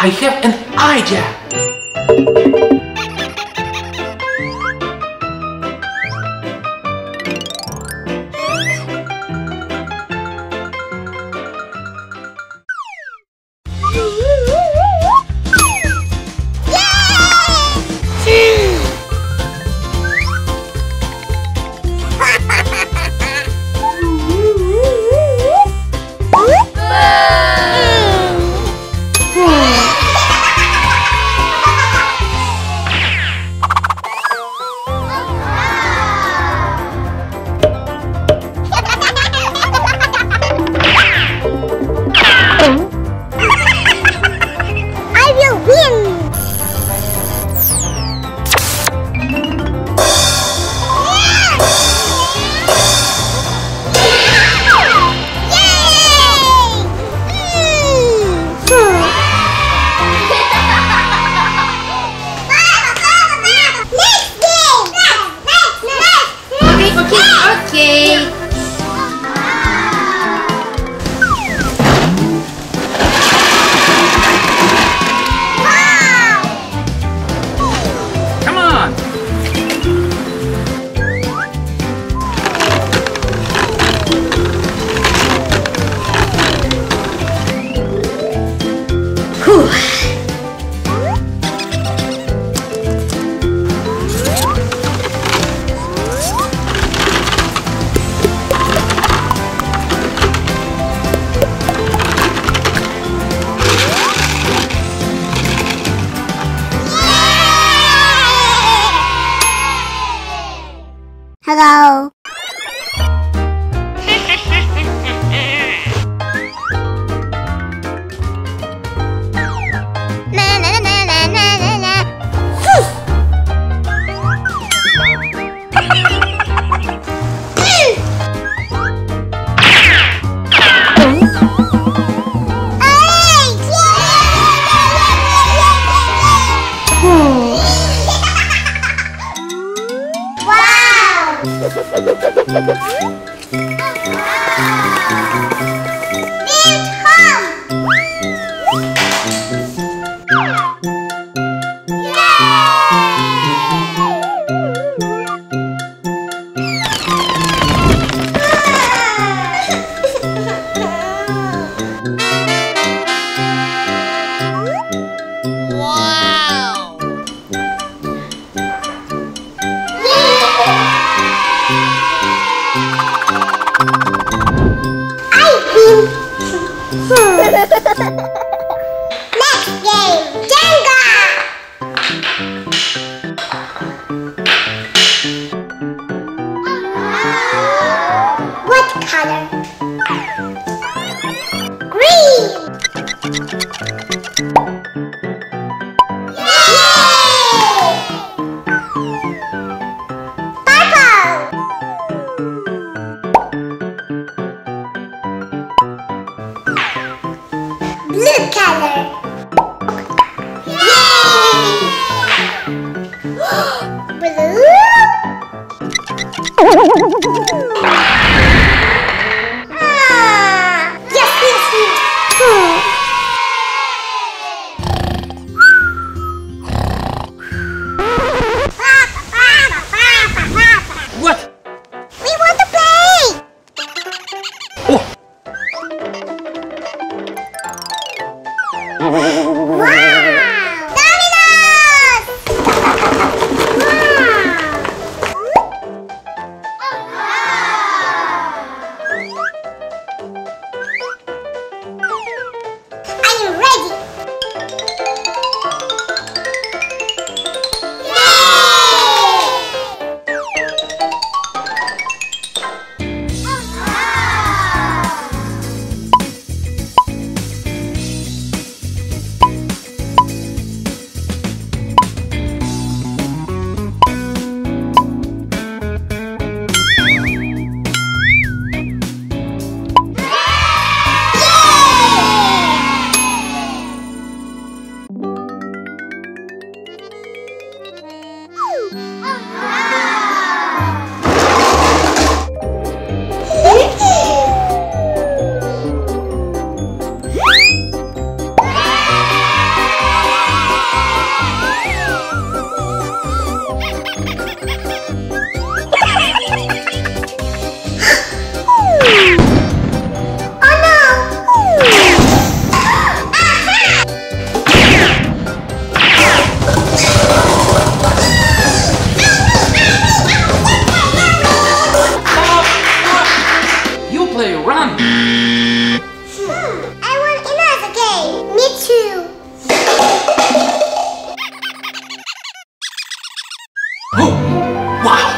I have an idea! C'est un. Next game, Yay! Wow.